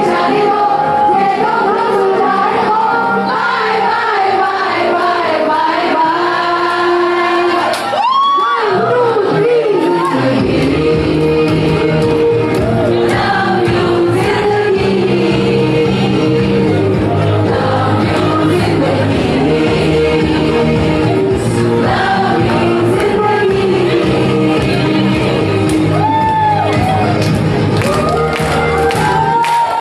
Johnny.